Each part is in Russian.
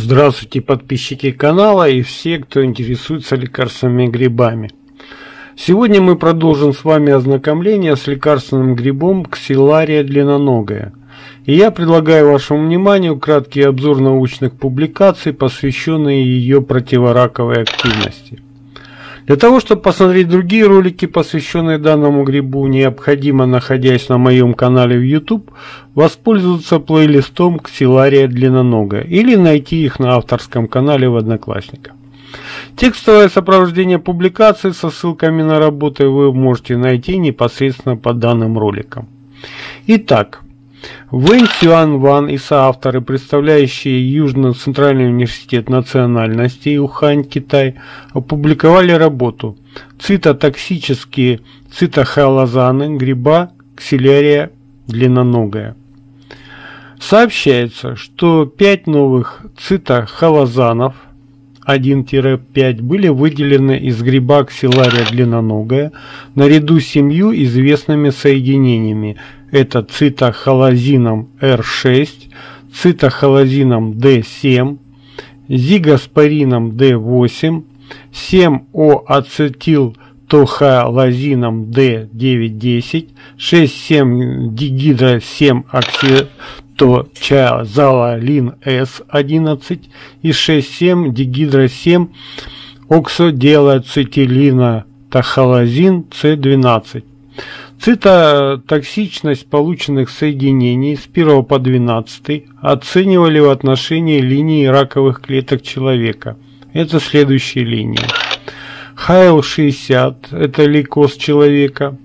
Здравствуйте, подписчики канала и все, кто интересуется лекарственными грибами. Сегодня мы продолжим с вами ознакомление с лекарственным грибом ксилария длинноногая. И я предлагаю вашему вниманию краткий обзор научных публикаций, посвященные ее противораковой активности. Для того, чтобы посмотреть другие ролики, посвященные данному грибу, необходимо, находясь на моем канале в YouTube, воспользоваться плейлистом «Ксилария длинноногая» или найти их на авторском канале в Одноклассниках. Текстовое сопровождение публикации со ссылками на работы вы можете найти непосредственно по данным роликам. Итак, Вэнь Сюан Ван и соавторы, представляющие Южно-Центральный университет национальностей Ухань, Китай, опубликовали работу «Цитотоксические цитохолозаны гриба ксилярия длинноногая». Сообщается, что пять новых цитохолозанов 1-5 были выделены из гриба ксилария длинноногая наряду с семью известными соединениями – это цитохолозином R6, цитохолозином D7, зигоспорином D8, 7-О-ацетил тохолазином D910, 6,7 дигидро-7 окситочазолалин S11 и 6,7 дигидро-7 оксоделацетилина тахолазин C12. Цитотоксичность полученных соединений с 1 по 12 оценивали в отношении линии раковых клеток человека. Это следующие линии. ХЛ-60 – это лейкоз человека.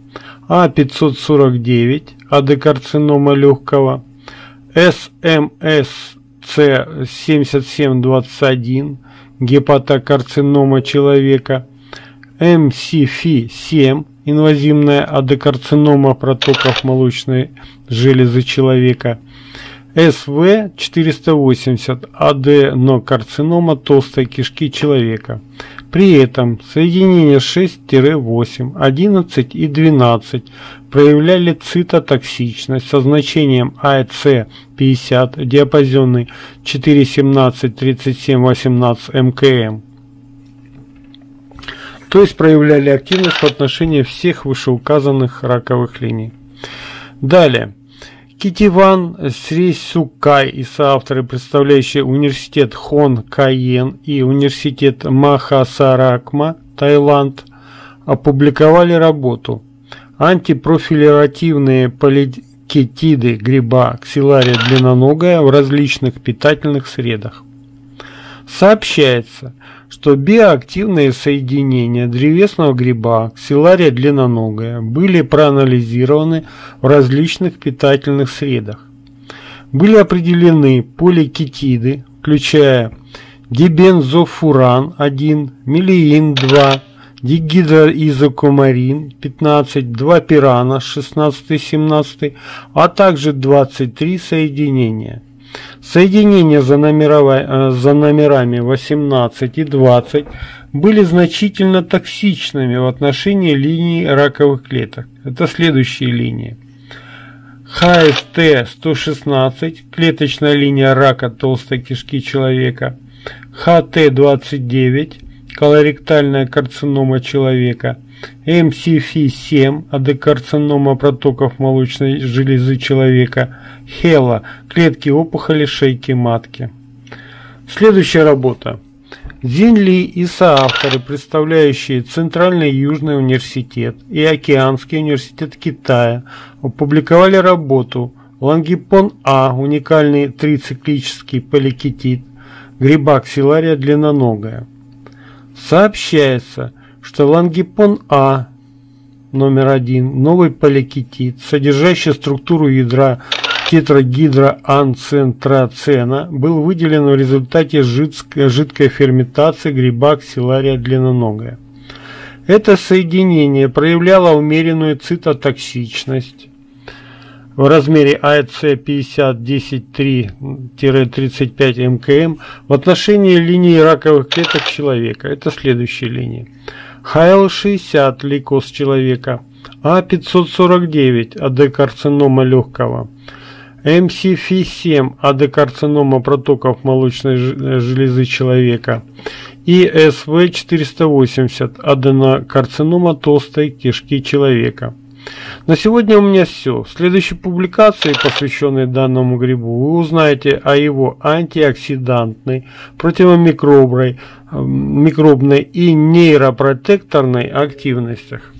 А549 – адекарцинома легкого. СМСЦ7721 – гепатокарцинома человека. МСФ-7 инвазивная адекарцинома протоков молочной железы человека, СВ-480 аденокарцинома толстой кишки человека. При этом соединения 6-8, 11 и 12 проявляли цитотоксичность со значением АЭЦ-50 диапазонный 4,17-37,18 мкм то есть проявляли активность в отношении всех вышеуказанных раковых линий. Далее. Китиван Срисукай и соавторы, представляющие университет Хон Кайен и университет Махасаракма, Таиланд, опубликовали работу «Антипрофилеративные поликетиды гриба ксилария длинноногая в различных питательных средах». Сообщается, что биоактивные соединения древесного гриба ксилария длинноногая были проанализированы в различных питательных средах. Были определены поликетиды, включая дибензофуран-1, мелиин-2, дигидроизокумарин 15, 2 пирана 16-17, а также 23 соединения – Соединения за, номерова, э, за номерами 18 и 20 были значительно токсичными в отношении линии раковых клеток. Это следующие линии. ХСТ-116, клеточная линия рака толстой кишки человека. ХТ-29, колоректальная карцинома человека. МСФ7, адекарцинома протоков молочной железы человека, ХЕЛА, клетки опухоли шейки матки. Следующая работа. Зинли и соавторы, представляющие Центральный Южный университет и Океанский университет Китая, опубликовали работу Лангипон А, уникальный трициклический поликетид, гриба ксилария длинноногая. Сообщается, что лангипон А номер один, новый поликетид, содержащий структуру ядра тетрагидроанцентрацена, был выделен в результате жидкой ферментации гриба ксилария длинноногая. Это соединение проявляло умеренную цитотоксичность в размере АЭЦ 50-10-3-35 мкм в отношении линии раковых клеток человека. Это следующие линии. ХЛ-60 лейкоз человека, А549 адекарцинома легкого, МСФ7 – адекарцинома протоков молочной железы человека и СВ-480 – аденокарцинома толстой кишки человека. На сегодня у меня все. В следующей публикации, посвященной данному грибу, вы узнаете о его антиоксидантной, противомикробной микробной и нейропротекторной активностях.